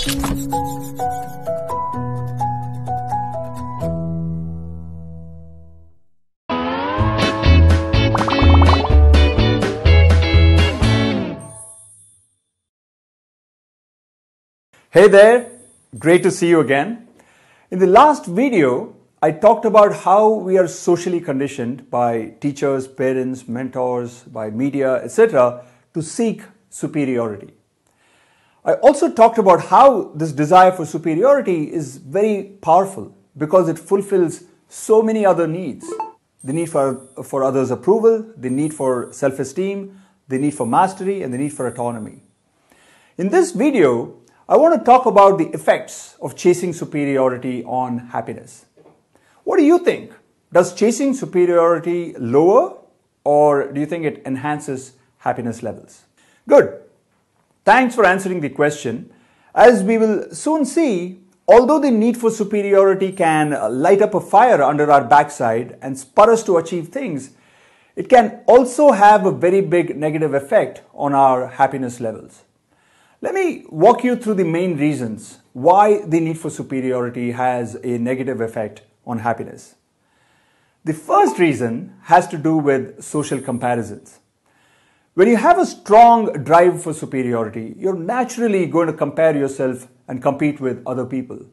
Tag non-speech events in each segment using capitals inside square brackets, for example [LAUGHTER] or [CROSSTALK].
Hey there, great to see you again. In the last video, I talked about how we are socially conditioned by teachers, parents, mentors, by media, etc., to seek superiority. I also talked about how this desire for superiority is very powerful because it fulfills so many other needs the need for, for others' approval, the need for self esteem, the need for mastery, and the need for autonomy. In this video, I want to talk about the effects of chasing superiority on happiness. What do you think? Does chasing superiority lower or do you think it enhances happiness levels? Good. Thanks for answering the question. As we will soon see, although the need for superiority can light up a fire under our backside and spur us to achieve things, it can also have a very big negative effect on our happiness levels. Let me walk you through the main reasons why the need for superiority has a negative effect on happiness. The first reason has to do with social comparisons. When you have a strong drive for superiority, you're naturally going to compare yourself and compete with other people.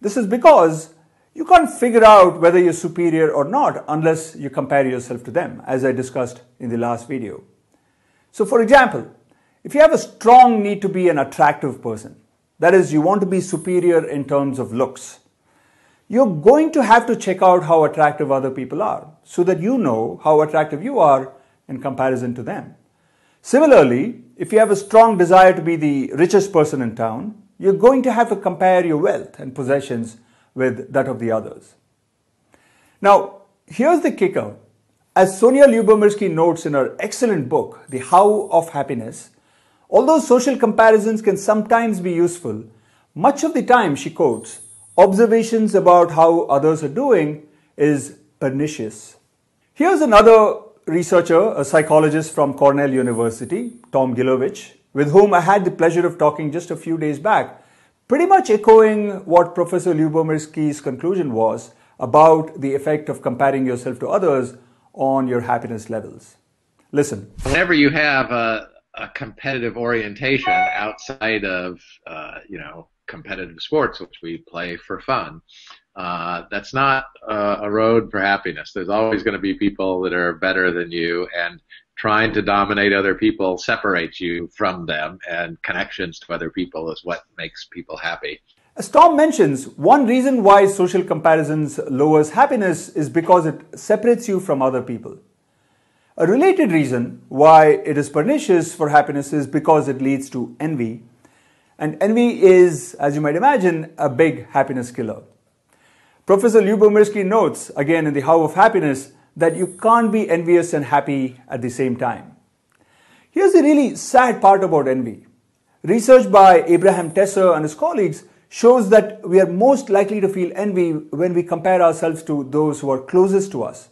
This is because you can't figure out whether you're superior or not unless you compare yourself to them, as I discussed in the last video. So, for example, if you have a strong need to be an attractive person, that is, you want to be superior in terms of looks, you're going to have to check out how attractive other people are so that you know how attractive you are in comparison to them. Similarly, if you have a strong desire to be the richest person in town, you're going to have to compare your wealth and possessions with that of the others. Now, here's the kicker. As Sonja Lyubomirsky notes in her excellent book, The How of Happiness, Although social comparisons can sometimes be useful, much of the time, she quotes, observations about how others are doing is pernicious. Here's another researcher, a psychologist from Cornell University, Tom Gilovich, with whom I had the pleasure of talking just a few days back, pretty much echoing what Professor Lyubomirsky's conclusion was about the effect of comparing yourself to others on your happiness levels. Listen. Whenever you have a a competitive orientation outside of uh, you know competitive sports, which we play for fun. Uh, that's not uh, a road for happiness. There's always going to be people that are better than you, and trying to dominate other people separates you from them, and connections to other people is what makes people happy. As Tom mentions, one reason why social comparisons lowers happiness is because it separates you from other people. A related reason why it is pernicious for happiness is because it leads to envy. And envy is, as you might imagine, a big happiness killer. Professor Lyubomirsky notes, again in The How of Happiness, that you can't be envious and happy at the same time. Here's the really sad part about envy. Research by Abraham Tesser and his colleagues shows that we are most likely to feel envy when we compare ourselves to those who are closest to us.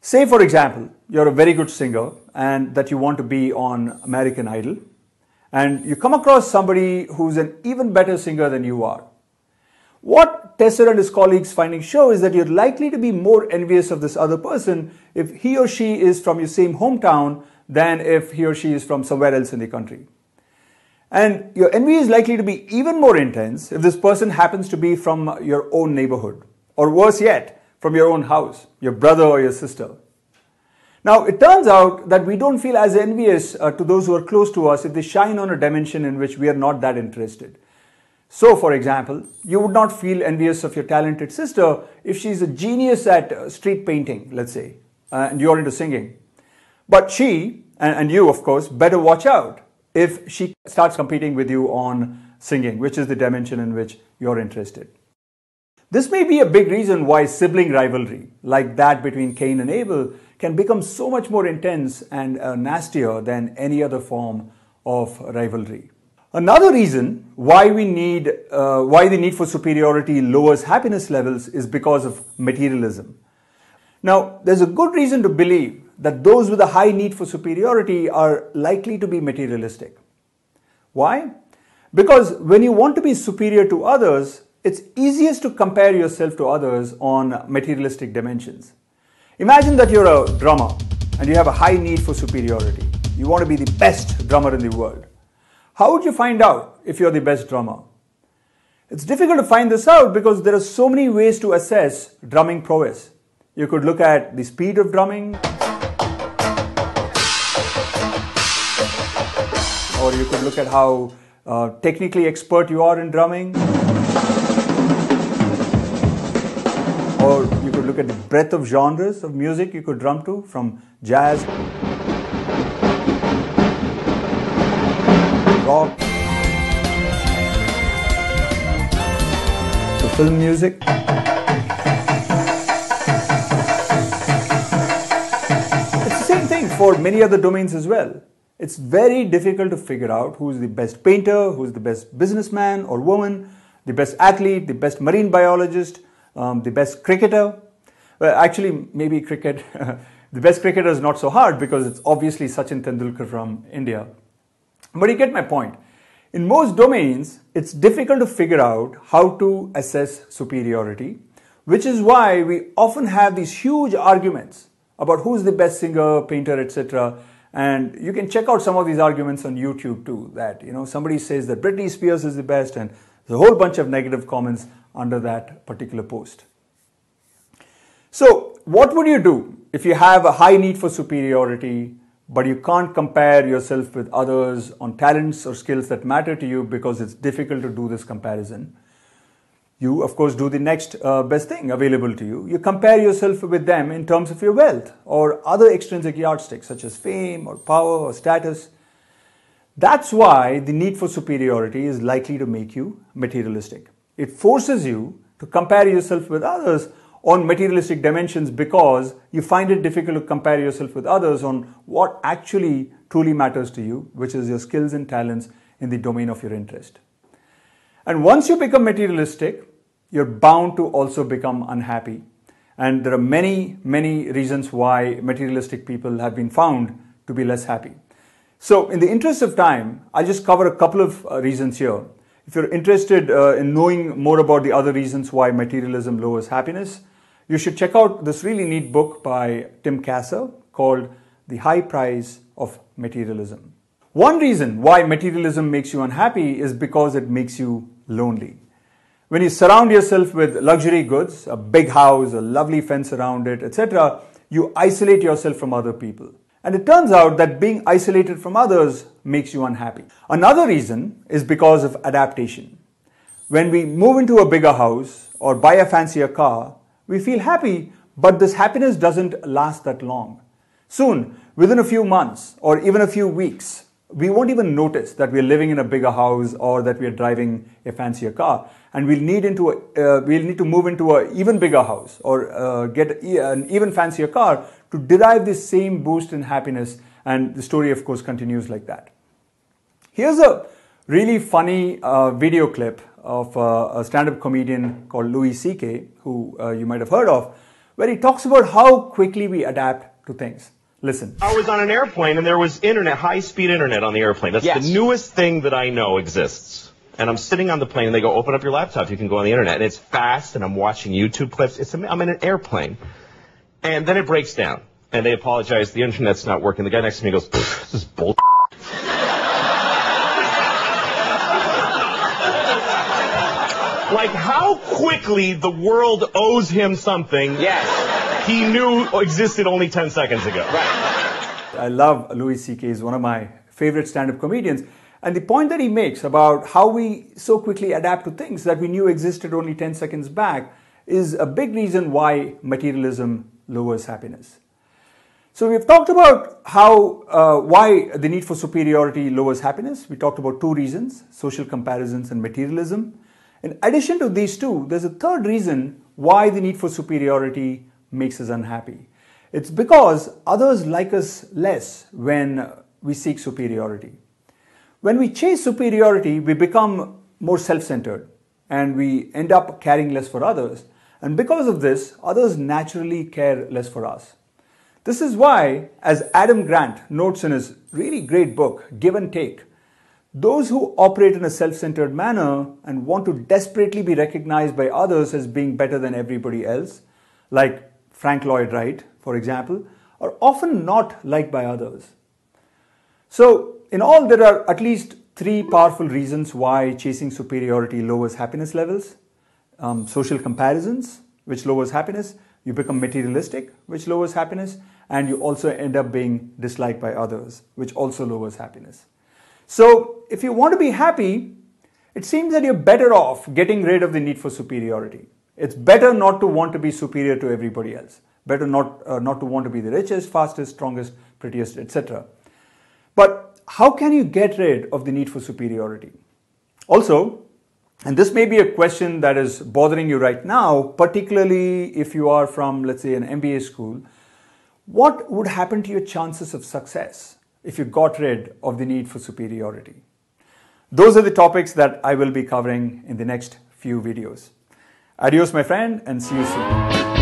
Say, for example, you're a very good singer and that you want to be on American Idol, and you come across somebody who's an even better singer than you are. What Tesser and his colleagues' findings show is that you're likely to be more envious of this other person if he or she is from your same hometown than if he or she is from somewhere else in the country. And your envy is likely to be even more intense if this person happens to be from your own neighborhood. Or worse yet, from your own house, your brother or your sister. Now, it turns out that we don't feel as envious uh, to those who are close to us if they shine on a dimension in which we are not that interested. So, for example, you would not feel envious of your talented sister if she's a genius at uh, street painting, let's say, uh, and you're into singing. But she, and, you, of course, better watch out if she starts competing with you on singing, which is the dimension in which you're interested. This may be a big reason why sibling rivalry, like that between Cain and Abel, can become so much more intense and uh, nastier than any other form of rivalry. Another reason why we need, uh, why the need for superiority lowers happiness levels is because of materialism. Now, there's a good reason to believe that those with a high need for superiority are likely to be materialistic. Why? Because when you want to be superior to others, it's easiest to compare yourself to others on materialistic dimensions. Imagine that you're a drummer and you have a high need for superiority. You want to be the best drummer in the world. How would you find out if you're the best drummer? It's difficult to find this out because there are so many ways to assess drumming prowess. You could look at the speed of drumming, or you could look at how uh, technically expert you are in drumming. Or you could look at the breadth of genres of music you could drum to, from jazz, rock, film music. It's the same thing for many other domains as well. It's very difficult to figure out who's the best painter, who's the best businessman or woman, the best athlete, the best marine biologist, um, the best cricketer. Well, actually, maybe cricket, [LAUGHS] the best cricketer is not so hard because it's obviously Sachin Tendulkar from India. But you get my point. In most domains, it's difficult to figure out how to assess superiority, which is why we often have these huge arguments about who's the best singer, painter, etc. And you can check out some of these arguments on YouTube too. That you know somebody says that Britney Spears is the best, and there's a whole bunch of negative comments under that particular post. So, what would you do if you have a high need for superiority, but you can't compare yourself with others on talents or skills that matter to you because it's difficult to do this comparison? You, of course, do the next uh, best thing available to you. You compare yourself with them in terms of your wealth or other extrinsic yardsticks such as fame or power or status. That's why the need for superiority is likely to make you materialistic. It forces you to compare yourself with others on materialistic dimensions because you find it difficult to compare yourself with others on what actually truly matters to you, which is your skills and talents in the domain of your interest. And once you become materialistic, you're bound to also become unhappy. And there are many, many reasons why materialistic people have been found to be less happy. So, in the interest of time, I'll just cover a couple of uh, reasons here. If you're interested uh, in knowing more about the other reasons why materialism lowers happiness, you should check out this really neat book by Tim Kasser called The High Price of Materialism. One reason why materialism makes you unhappy is because it makes you lonely. When you surround yourself with luxury goods, a big house, a lovely fence around it, etc., you isolate yourself from other people. And it turns out that being isolated from others makes you unhappy. Another reason is because of adaptation. When we move into a bigger house or buy a fancier car, we feel happy, but this happiness doesn't last that long. Soon, within a few months or even a few weeks, we won't even notice that we're living in a bigger house or that we're driving a fancier car. And we'll need into a, uh, we'll need to move into an even bigger house or uh, get an even fancier car to derive this same boost in happiness. And the story of course continues like that. Here's a really funny uh, video clip of uh, a stand-up comedian called Louis C.K. who uh, you might have heard of where he talks about how quickly we adapt to things Listen. I was on an airplane and there was internet, high speed internet on the airplane. That's Yes. the newest thing that I know exists. And I'm sitting on the plane and they go, open up your laptop, you can go on the internet. And it's fast and I'm watching YouTube clips. It's, I'm in an airplane. And then it breaks down. And they apologize, the internet's not working. The guy next to me goes, this is bull. Like how quickly the world owes him something Yes. he knew existed only 10 seconds ago. Right. I love Louis C.K. He's one of my favorite stand-up comedians. And the point that he makes about how we so quickly adapt to things that we knew existed only 10 seconds back is a big reason why materialism lowers happiness. So we've talked about how uh, why the need for superiority lowers happiness. We talked about two reasons: social comparisons and materialism. In addition to these two, there's a third reason why the need for superiority makes us unhappy. It's because others like us less when we seek superiority. When we chase superiority, we become more self centered and we end up caring less for others. And because of this, others naturally care less for us. This is why, as Adam Grant notes in his really great book, Give and Take, those who operate in a self centered manner and want to desperately be recognized by others as being better than everybody else, like Frank Lloyd Wright, for example, are often not liked by others. So, in all, there are at least three powerful reasons why chasing superiority lowers happiness levels um, social comparisons, which lowers happiness, you become materialistic, which lowers happiness, and you also end up being disliked by others, which also lowers happiness. So, if you want to be happy, it seems that you're better off getting rid of the need for superiority. It's better not to want to be superior to everybody else. Better not, uh, not to want to be the richest, fastest, strongest, prettiest, etc. But how can you get rid of the need for superiority? Also, and this may be a question that is bothering you right now, particularly if you are from, let's say, an MBA school. What would happen to your chances of success if you got rid of the need for superiority? Those are the topics that I will be covering in the next few videos. Adios, my friend, and see you soon.